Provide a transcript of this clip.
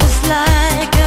was like